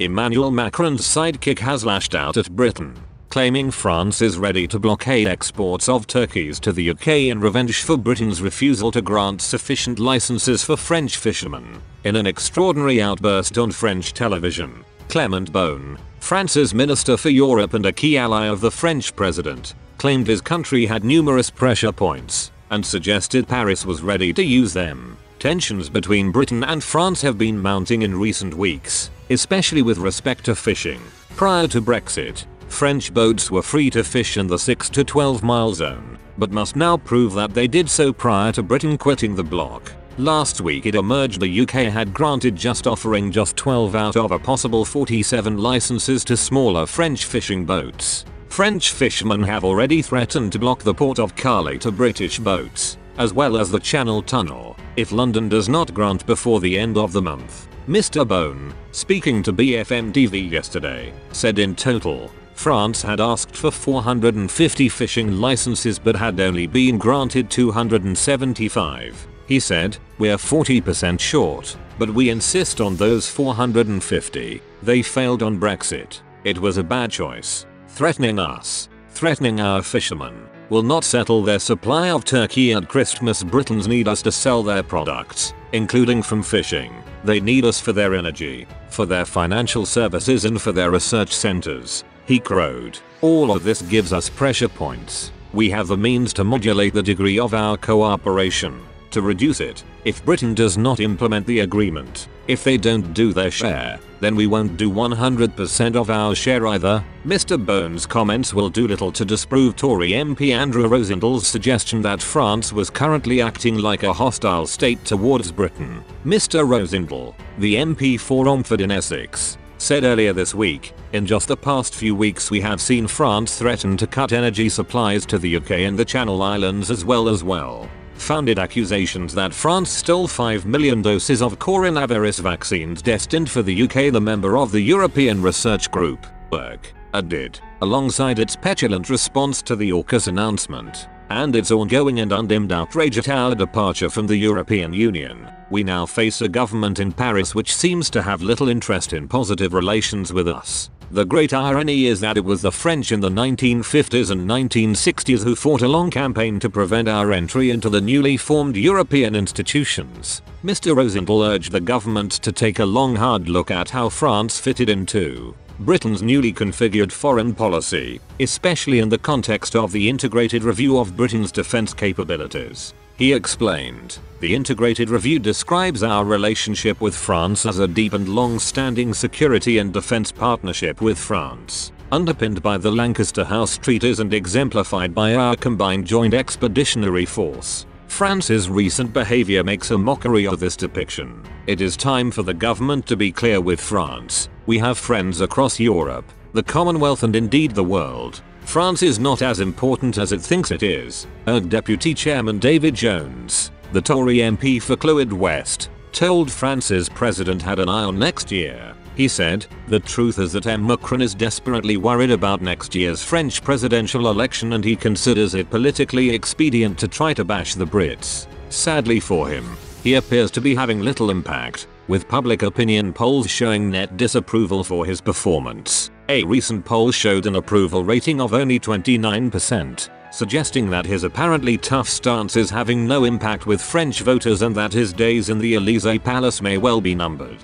Emmanuel Macron's sidekick has lashed out at Britain, claiming France is ready to blockade exports of turkeys to the UK in revenge for Britain's refusal to grant sufficient licenses for French fishermen. In an extraordinary outburst on French television, Clement Beaune, France's Minister for Europe and a key ally of the French president, claimed his country had numerous pressure points and suggested Paris was ready to use them. Tensions between Britain and France have been mounting in recent weeks, especially with respect to fishing. Prior to Brexit, French boats were free to fish in the 6 to 12 mile zone, but must now prove that they did so prior to Britain quitting the bloc. Last week it emerged the UK had granted just offering just 12 out of a possible 47 licenses to smaller French fishing boats. French fishermen have already threatened to block the port of Calais to British boats, as well as the Channel Tunnel, if London does not grant before the end of the month. Mr. Beaune, speaking to BFM TV yesterday, said in total, France had asked for 450 fishing licenses but had only been granted 275. He said, we're 40% short, but we insist on those 450. They failed on Brexit. It was a bad choice. Threatening us, threatening our fishermen, will not settle their supply of turkey at Christmas. Britons need us to sell their products, including from fishing. They need us for their energy, for their financial services and for their research centers. He crowed. All of this gives us pressure points. We have the means to modulate the degree of our cooperation to reduce it if Britain does not implement the agreement. If they don't do their share, then we won't do 100% of our share either. Mr. Beaune's comments will do little to disprove Tory MP Andrew Rosindell's suggestion that France was currently acting like a hostile state towards Britain. Mr. Rosindell, the MP for Romford in Essex, said earlier this week, in just the past few weeks we have seen France threaten to cut energy supplies to the UK and the Channel Islands as well as well founded accusations that France stole 5 million doses of coronavirus vaccines destined for the UK the member of the European Research Group, work, did, alongside its petulant response to the AUKUS announcement, and its ongoing and undimmed outrage at our departure from the European Union, we now face a government in Paris which seems to have little interest in positive relations with us. The great irony is that it was the French in the 1950s and 1960s who fought a long campaign to prevent our entry into the newly formed European institutions. Mr. Rosenthal urged the government to take a long hard look at how France fitted into Britain's newly configured foreign policy, especially in the context of the integrated review of Britain's defense capabilities. He explained, the integrated review describes our relationship with France as a deep and long-standing security and defense partnership with France, underpinned by the Lancaster House treaties and exemplified by our combined joint expeditionary force. France's recent behavior makes a mockery of this depiction. It is time for the government to be clear with France. We have friends across Europe, the Commonwealth and indeed the world. France is not as important as it thinks it is, urged Deputy Chairman David Jones, the Tory MP for Clwyd West, told France's president had an eye on next year. He said, the truth is that M. Macron is desperately worried about next year's French presidential election and he considers it politically expedient to try to bash the Brits. Sadly for him, he appears to be having little impact, with public opinion polls showing net disapproval for his performance. A recent poll showed an approval rating of only 29%, suggesting that his apparently tough stance is having no impact with French voters and that his days in the Elysee Palace may well be numbered.